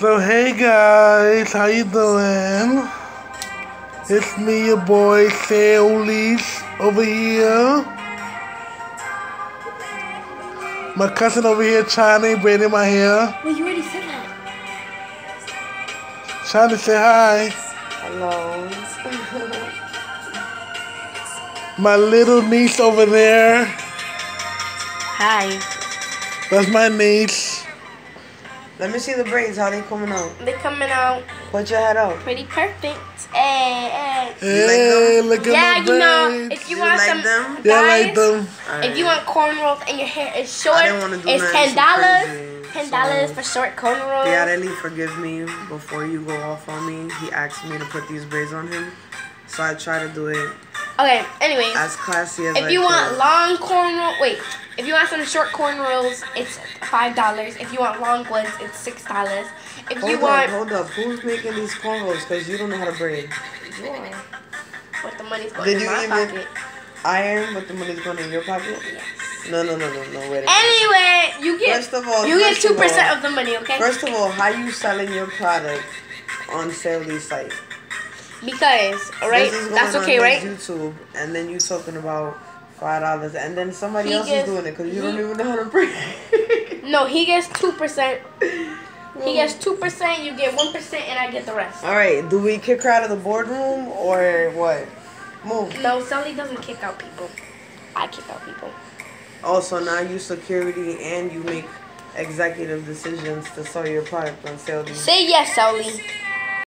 So hey guys, how you doing? It's me, your boy Seulis over here. My cousin over here, Chani, braiding my hair. Well, you already said that. Chani, say hi. Hello. My little niece over there. Hi. That's my niece. Let me see the braids. How they coming out? They coming out Put your head up. pretty perfect. Hey, hey. Hey, look at Yeah, my you know, if you, You want like some them? Yeah, I like them. if you want cornrows and your hair is short, I didn't wanna do it's ten dollars. Ten dollars so- for short cornrows. Yeah, Ellie, forgive me before you go off on me. He asked me to put these braids on him, so I try to do it Okay. Anyways, as classy as I if you could. want long cornrow, wait. If you want some short cornrows, it's five dollars. If you want long ones, it's six dollars. If Hold you up, want hold up. Who's making these cornrows? Because you don't know how to braid. Yeah. What the money's going Did in you my pocket. Iron, but the money's going in your pocket? Yes. No, no, no, no, no. Wait. Anyway, you get First of all, you get two percent of the money, okay? First of all, how you selling your product on Sally's site? because, is going that's okay, right? YouTube, and then you talking about five dollars, and then somebody He else gets- is doing it because you don't even know how to braid. No, he gets two percent. He gets two percent. You get one percent, and I get the rest. All right, do we kick her out of the boardroom or what? Move. No, Sally doesn't kick out people. I kick out people. Also, now you security and you make executive decisions to sell your product on Sally. Say yes, Sally.